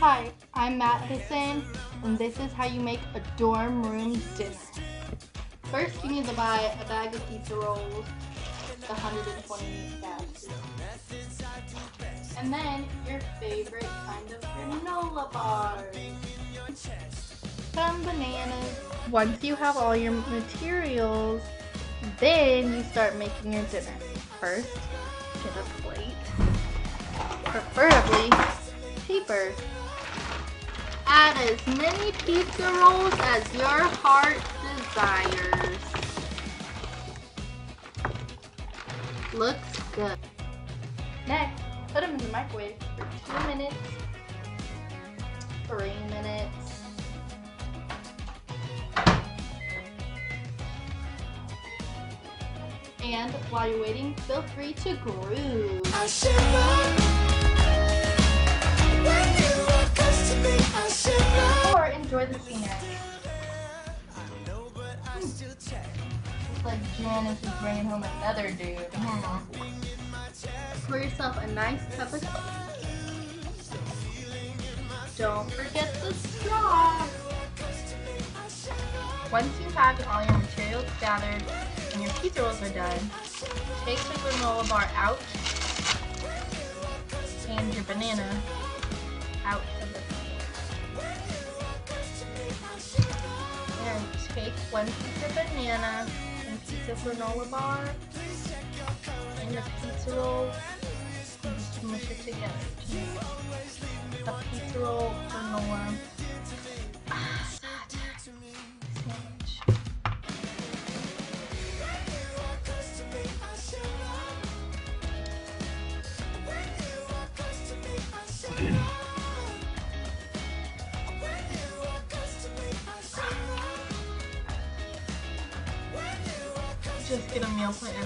Hi, I'm Matt Madison, and this is how you make a dorm room dinner. First, you need to buy a bag of pizza rolls, the 120 bags. And then, your favorite kind of granola bars. Some bananas. Once you have all your materials, then you start making your dinner. First, get a plate, preferably paper. Add as many pizza rolls as your heart desires. Looks good. Next, put them in the microwave for two minutes, three minutes, And while you're waiting, feel free to groove. Like Janice is bringing home another dude. Hmm. Pour yourself a nice cup of tea. Don't forget the straw. Once you have all your materials gathered, and your pizza rolls are done, take the granola bar out and your banana out take one piece of banana and piece of granola bar and the pizza roll. And just mush it together. A pizza roll granola just get a meal plan.